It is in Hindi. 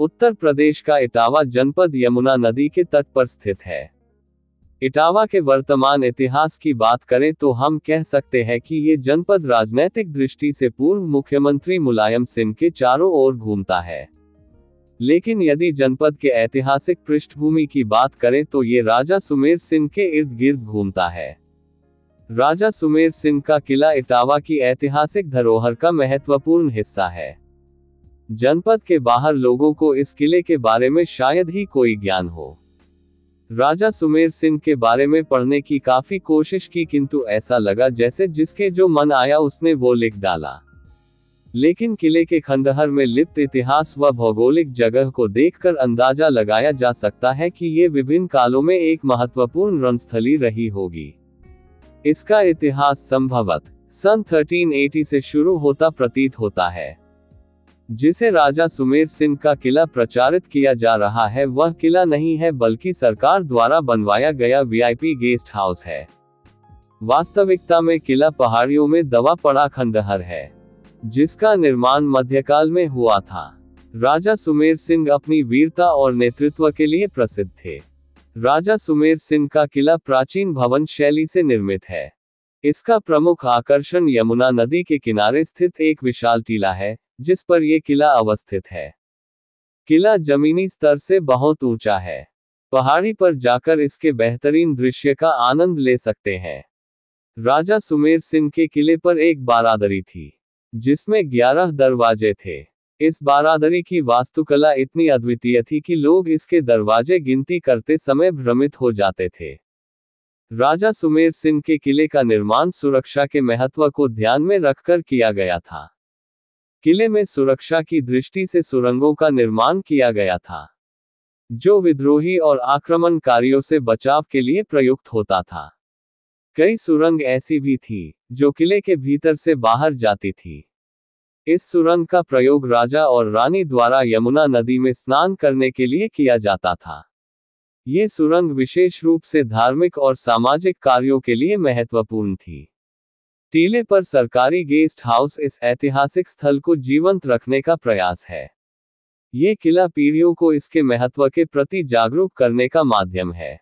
उत्तर प्रदेश का इटावा जनपद यमुना नदी के तट पर स्थित है। इटावा के वर्तमान इतिहास की बात करें तो हम कह सकते हैं कि ये जनपद राजनैतिक दृष्टि से पूर्व मुख्यमंत्री मुलायम सिंह के चारों ओर घूमता है। लेकिन यदि जनपद के ऐतिहासिक पृष्ठभूमि की बात करें तो ये राजा सुमेर सिंह के इर्द गिर्द घूमता है। राजा सुमेर सिंह का किला इटावा की ऐतिहासिक धरोहर का महत्वपूर्ण हिस्सा है। जनपद के बाहर लोगों को इस किले के बारे में शायद ही कोई ज्ञान हो। राजा सुमेर सिंह के बारे में पढ़ने की काफ़ी कोशिश की किंतु ऐसा लगा जैसे जिसके जो मन आया उसने वो लिख डाला। लेकिन किले के खंडहर में लिप्त इतिहास व भौगोलिक जगह को देखकर अंदाज़ा लगाया जा सकता है कि ये विभिन्न कालों में एक महत्वपूर्ण रणस्थली रही होगी। इसका इतिहास संभवत सन 1380 से शुरू होता प्रतीत होता है। जिसे राजा सुमेर सिंह का किला प्रचारित किया जा रहा है, वह किला नहीं है, बल्कि सरकार द्वारा बनवाया गया वीआईपी गेस्ट हाउस है। वास्तविकता में किला पहाड़ियों में दवा पड़ा खंडहर है, जिसका निर्माण मध्यकाल में हुआ था। राजा सुमेर सिंह अपनी वीरता और नेतृत्व के लिए प्रसिद्ध थे। राजा सुमेर सिंह का किला प्राचीन भवन शैली से निर्मित है। इसका प्रमुख आकर्षण यमुना नदी के किनारे स्थित एक विशाल टीला है, जिस पर यह किला अवस्थित है। किला जमीनी स्तर से बहुत ऊँचा है। पहाड़ी पर जाकर इसके बेहतरीन दृश्य का आनंद ले सकते हैं। राजा सुमेर सिंह के किले पर एक बारादरी थी, जिसमें ग्यारह दरवाजे थे। इस बारादरी की वास्तुकला इतनी अद्वितीय थी कि लोग इसके दरवाजे गिनती करते समय भ्रमित हो जाते थे। राजा सुमेर सिंह के किले का निर्माण सुरक्षा के महत्व को ध्यान में रखकर किया गया था। किले में सुरक्षा की दृष्टि से सुरंगों का निर्माण किया गया था, जो विद्रोही और आक्रमणकारियों से बचाव के लिए प्रयुक्त होता था। कई सुरंग ऐसी भी थी, जो किले के भीतर से बाहर जाती थी। इस सुरंग का प्रयोग राजा और रानी द्वारा यमुना नदी में स्नान करने के लिए किया जाता था। ये सुरंग विशेष रूप से धार्मिक और सामाजिक कार्यों के लिए महत्वपूर्ण थी। टीले पर सरकारी गेस्ट हाउस इस ऐतिहासिक स्थल को जीवंत रखने का प्रयास है। ये किला पीढ़ियों को इसके महत्व के प्रति जागरूक करने का माध्यम है।